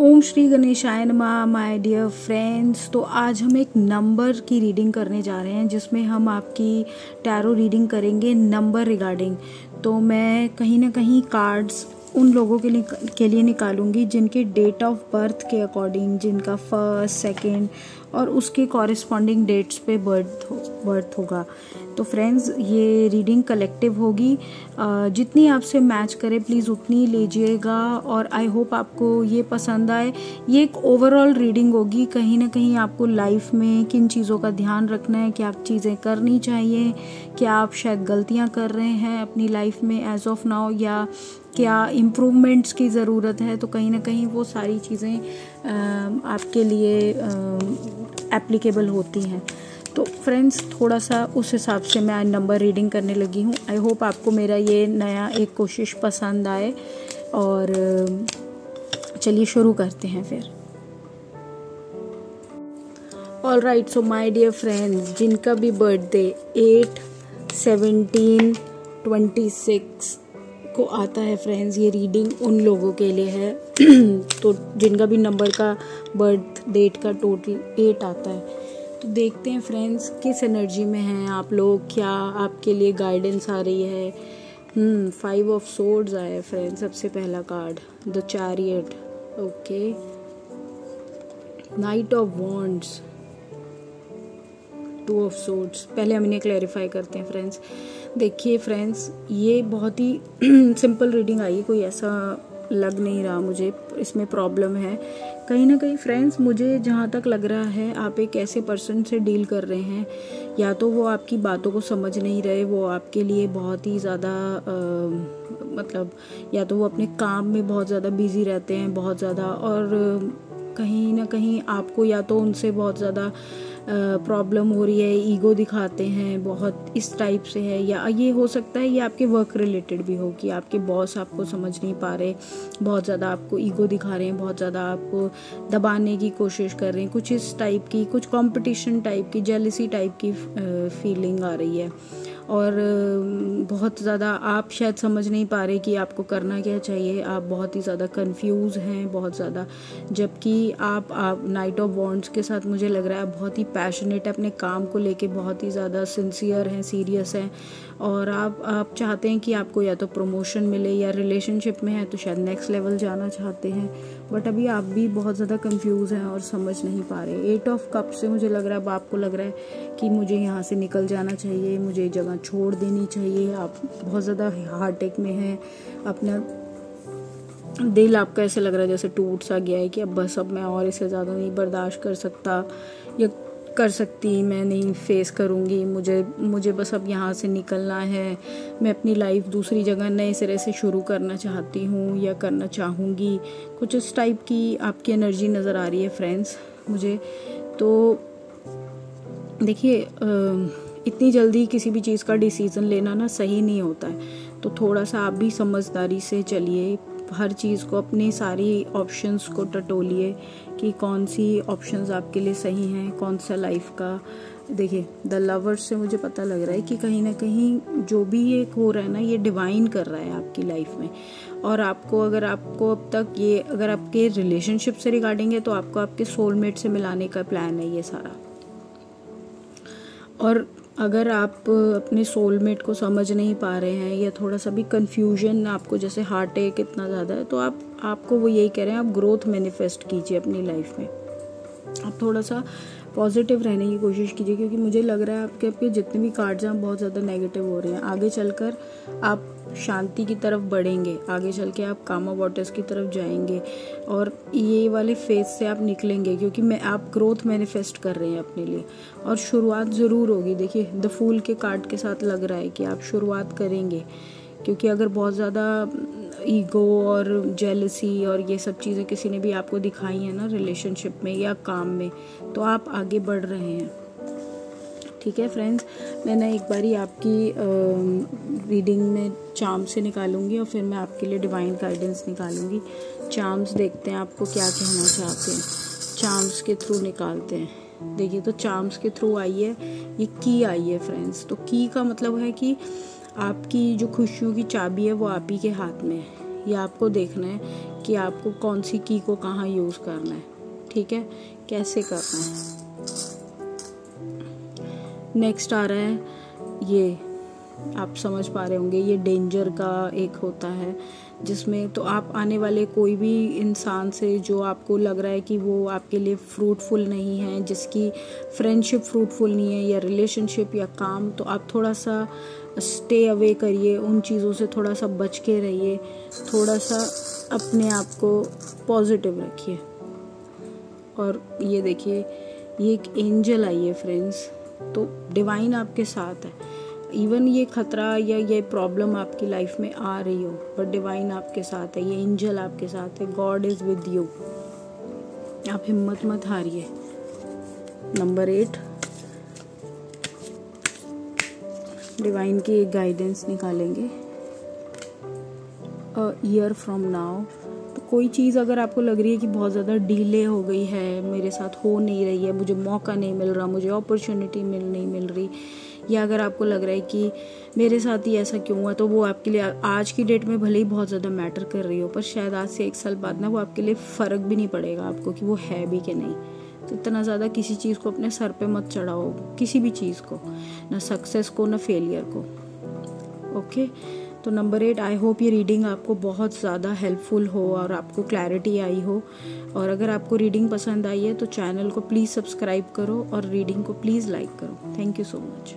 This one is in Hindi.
ओम श्री गणेशाय नमः माय डियर फ्रेंड्स तो आज हम एक नंबर की रीडिंग करने जा रहे हैं, जिसमें हम आपकी टैरो रीडिंग करेंगे नंबर रिगार्डिंग तो मैं कहीं ना कहीं कार्ड्स उन लोगों के लिए के लिए निकालूँगी जिनके डेट ऑफ़ बर्थ के अकॉर्डिंग जिनका फ़र्स्ट सेकंड और उसके कॉरेस्पॉन्डिंग डेट्स पे बर्थ हो बर्थ होगा। तो फ्रेंड्स ये रीडिंग कलेक्टिव होगी। जितनी आपसे मैच करे प्लीज़ उतनी लीजिएगा और आई होप आपको ये पसंद आए। ये एक ओवरऑल रीडिंग होगी। कहीं ना कहीं आपको लाइफ में किन चीज़ों का ध्यान रखना है, क्या चीज़ें करनी चाहिए, क्या आप शायद गलतियाँ कर रहे हैं अपनी लाइफ में एज ऑफ़ नाउ या क्या इम्प्रूवमेंट्स की ज़रूरत है तो कहीं ना कहीं वो सारी चीज़ें आपके लिए एप्लीकेबल होती हैं। तो फ्रेंड्स थोड़ा सा उस हिसाब से मैं आज नंबर रीडिंग करने लगी हूँ। आई होप आपको मेरा ये नया एक कोशिश पसंद आए और चलिए शुरू करते हैं फिर। All right so my dear friends जिनका भी birthday eight seventeen twenty six को आता है फ्रेंड्स ये रीडिंग उन लोगों के लिए है। तो जिनका भी नंबर का बर्थ डेट का टोटल एट आता है। तो देखते हैं फ्रेंड्स किस एनर्जी में हैं आप लोग, क्या आपके लिए गाइडेंस आ रही है? फाइव ऑफ़ सोर्ड्स आए फ्रेंड्स सबसे पहला card the chariot okay knight of wands two of swords पहले हम इन्हें क्लैरिफाई करते हैं फ्रेंड्स देखिए फ्रेंड्स ये बहुत ही सिंपल रीडिंग आई है, कोई ऐसा लग नहीं रहा मुझे, इसमें प्रॉब्लम है। कहीं ना कहीं फ्रेंड्स मुझे जहाँ तक लग रहा है, आप एक ऐसे पर्सन से डील कर रहे हैं, या तो वो आपकी बातों को समझ नहीं रहे, वो आपके लिए बहुत ही ज़्यादा मतलब या तो वो अपने काम में बहुत ज़्यादा बिज़ी रहते हैं, बहुत ज़्यादा, और कहीं ना कहीं आपको या तो उनसे बहुत ज़्यादा प्रॉब्लम हो रही है ईगो दिखाते हैं, बहुत इस टाइप से है, या ये हो सकता है ये आपके वर्क रिलेटेड भी हो कि आपके बॉस आपको समझ नहीं पा रहे, बहुत ज़्यादा आपको ईगो दिखा रहे हैं, बहुत ज़्यादा आपको दबाने की कोशिश कर रहे हैं, कुछ इस टाइप की, कुछ कंपटीशन टाइप की जेलिसी टाइप की फीलिंग आ रही है। और बहुत ज़्यादा आप शायद समझ नहीं पा रहे कि आपको करना क्या चाहिए। आप बहुत ही ज़्यादा कंफ्यूज हैं, बहुत ज़्यादा। जबकि आप आप नाइट ऑफ़ बॉन्ड्स के साथ मुझे लग रहा है आप बहुत ही पैशनेट है, अपने काम को लेके बहुत ही ज़्यादा सिंसियर हैं सीरियस हैं। और आप आप चाहते हैं कि आपको या तो प्रमोशन मिले या रिलेशनशिप में है तो शायद नेक्स्ट लेवल जाना चाहते हैं। बट अभी आप भी बहुत ज़्यादा कंफ्यूज हैं और समझ नहीं पा रहे। एट ऑफ़ कप से मुझे लग रहा है, अब आपको लग रहा है कि मुझे यहाँ से निकल जाना चाहिए, मुझे जगह छोड़ देनी चाहिए। आप बहुत ज़्यादा हार्ट अटैक में हैं। अपना दिल आपका ऐसे लग रहा है जैसे टूट सा गया है कि अब बस अब मैं और इससे ज़्यादा नहीं बर्दाश्त कर सकता या कर सकती, मैं नहीं फेस करूँगी। मुझे मुझे बस अब यहाँ से निकलना है। मैं अपनी लाइफ दूसरी जगह नए सिरे से शुरू करना चाहती हूँ या करना चाहूँगी। कुछ इस टाइप की आपकी एनर्जी नज़र आ रही है फ्रेंड्स मुझे। तो देखिए इतनी जल्दी किसी भी चीज़ का डिसीज़न लेना ना सही नहीं होता है। तो थोड़ा सा आप भी समझदारी से चलिए, हर चीज़ को अपने सारी ऑप्शंस को टटोलिए कि कौन सी ऑप्शंस आपके लिए सही हैं, कौन सा लाइफ का। देखिए द लवर्स से मुझे पता लग रहा है कि कहीं ना कहीं जो भी ये हो रहा है ना, ये डिवाइन कर रहा है आपकी लाइफ में। और आपको, अगर आपको अब तक ये, अगर आपके रिलेशनशिप से रिगार्डिंग है तो आपको आपके सोलमेट से मिलाने का प्लान है ये सारा। और अगर आप अपने सोलमेट को समझ नहीं पा रहे हैं या थोड़ा सा भी कन्फ्यूज़न आपको जैसे हार्ट एक इतना ज़्यादा है तो आप, आपको वो यही कह रहे हैं, आप ग्रोथ मैनिफेस्ट कीजिए अपनी लाइफ में। आप थोड़ा सा पॉजिटिव रहने की कोशिश कीजिए, क्योंकि मुझे लग रहा है आपके आपके जितने भी कार्ड्स हैं बहुत ज़्यादा नेगेटिव हो रहे हैं। आगे चलकर आप शांति की तरफ़ बढ़ेंगे, आगे चल के आप कामा वाटर्स की तरफ़ जाएँगे, और ये वाले फ़ेज़ से आप निकलेंगे, क्योंकि मैं, आप ग्रोथ मैनिफेस्ट कर रहे हैं अपने लिए। और शुरुआत ज़रूर होगी। देखिए द फूल के कार्ड के साथ लग रहा है कि आप शुरुआत करेंगे, क्योंकि अगर बहुत ज़्यादा ईगो और जेलसी और ये सब चीज़ें किसी ने भी आपको दिखाई हैं ना रिलेशनशिप में या काम में तो आप आगे बढ़ रहे हैं। ठीक है फ्रेंड्स मैं ना एक बारी आपकी रीडिंग में चार्म से निकालूँगी और फिर मैं आपके लिए डिवाइन गाइडेंस निकालूँगी। चाम्स देखते हैं आपको क्या कहना चाहते हैं। चाम्स के थ्रू निकालते हैं। देखिए तो चाम्स के थ्रू आई है, ये की आई है फ्रेंड्स तो की का मतलब है कि आपकी जो खुशियों की चाबी है वो आप ही के हाथ में है। ये आपको देखना है कि आपको कौन सी की को कहाँ यूज़ करना है। ठीक है? कैसे करना है? नेक्स्ट आ रहा है ये। आप समझ पा रहे होंगे, ये डेंजर का एक होता है, जिसमें तो आप आने वाले कोई भी इंसान से जो आपको लग रहा है कि वो आपके लिए फ्रूटफुल नहीं है, जिसकी फ्रेंडशिप फ्रूटफुल नहीं है या रिलेशनशिप या काम तो आप थोड़ा सा स्टे अवे करिए, उन चीज़ों से थोड़ा सा बच के रहिए थोड़ा सा अपने आप को पॉजिटिव रखिए। और ये देखिए, ये एक एंजल आई है फ्रेंड्स तो डिवाइन आपके साथ है। इवन ये खतरा या ये प्रॉब्लम आपकी लाइफ में आ रही हो बट डिवाइन आपके साथ है, ये एंजल आपके साथ है गॉड इज़ विद यू आप हिम्मत मत हारिए। नंबर एट डिवाइन की एक गाइडेंस निकालेंगे। अ ईयर फ्रॉम नाउ तो कोई चीज़ अगर आपको लग रही है कि बहुत ज़्यादा डीले हो गई है, मेरे साथ हो नहीं रही है, मुझे मौका नहीं मिल रहा, मुझे अपॉर्चुनिटी मिल, नहीं मिल रही, या अगर आपको लग रहा है कि मेरे साथ ही ऐसा क्यों हुआ तो वो आपके लिए आज की डेट में भले ही बहुत ज़्यादा मैटर कर रही हो, पर शायद आज से एक साल बाद ना वो आपके लिए फ़र्क भी नहीं पड़ेगा आपको कि वो है भी कि नहीं। तो इतना ज़्यादा किसी चीज़ को अपने सर पे मत चढ़ाओ, किसी भी चीज़ को, ना सक्सेस को, ना फेलियर को। ओके तो नंबर एट आई होप ये रीडिंग आपको बहुत ज़्यादा हेल्पफुल हो और आपको क्लैरिटी आई हो। और अगर आपको रीडिंग पसंद आई है तो चैनल को प्लीज़ सब्सक्राइब करो और रीडिंग को प्लीज़ लाइक करो। Thank you so much